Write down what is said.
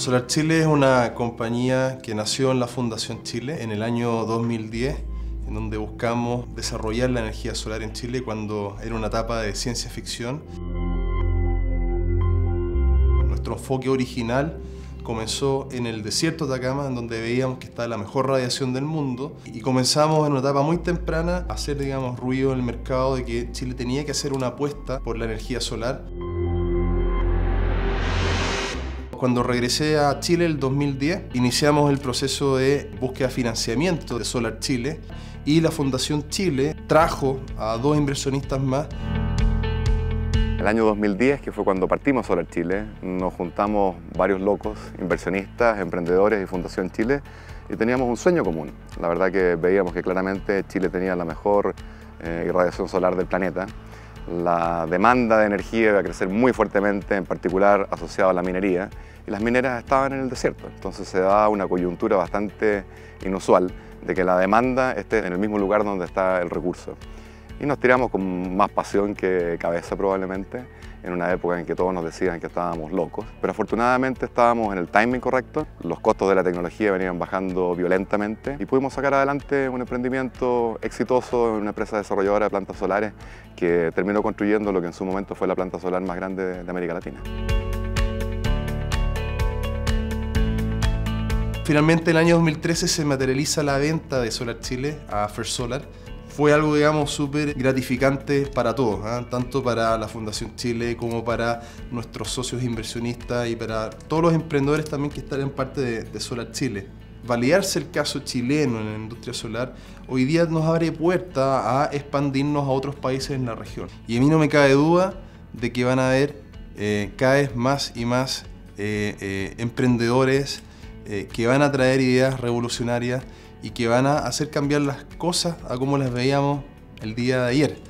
Solar Chile es una compañía que nació en la Fundación Chile en el año 2010, en donde buscamos desarrollar la energía solar en Chile cuando era una etapa de ciencia ficción. Nuestro enfoque original comenzó en el desierto de Atacama, en donde veíamos que estaba la mejor radiación del mundo, y comenzamos en una etapa muy temprana a hacer, digamos, ruido en el mercado de que Chile tenía que hacer una apuesta por la energía solar. Cuando regresé a Chile el 2010, iniciamos el proceso de búsqueda de financiamiento de Solar Chile y la Fundación Chile trajo a dos inversionistas más. El año 2010, que fue cuando partimos Solar Chile, nos juntamos varios locos, inversionistas, emprendedores y Fundación Chile, y teníamos un sueño común. La verdad que veíamos que claramente Chile tenía la mejor eh, irradiación solar del planeta. La demanda de energía iba a crecer muy fuertemente, en particular asociado a la minería, y las mineras estaban en el desierto. Entonces se da una coyuntura bastante inusual de que la demanda esté en el mismo lugar donde está el recurso. Y nos tiramos con más pasión que cabeza probablemente, en una época en que todos nos decían que estábamos locos. Pero afortunadamente estábamos en el timing correcto, los costos de la tecnología venían bajando violentamente y pudimos sacar adelante un emprendimiento exitoso en una empresa desarrolladora de plantas solares que terminó construyendo lo que en su momento fue la planta solar más grande de América Latina. Finalmente, el año 2013 se materializa la venta de Solar Chile a First Solar. Fue algo, digamos, súper gratificante para todos, ¿ah? tanto para la Fundación Chile como para nuestros socios inversionistas y para todos los emprendedores también que están en parte de, Solar Chile. Validarse el caso chileno en la industria solar hoy día nos abre puerta a expandirnos a otros países en la región. Y a mí no me cabe duda de que van a haber eh, cada vez más y más eh, eh, emprendedores, que van a traer ideas revolucionarias y que van a hacer cambiar las cosas a como las veíamos el día de ayer.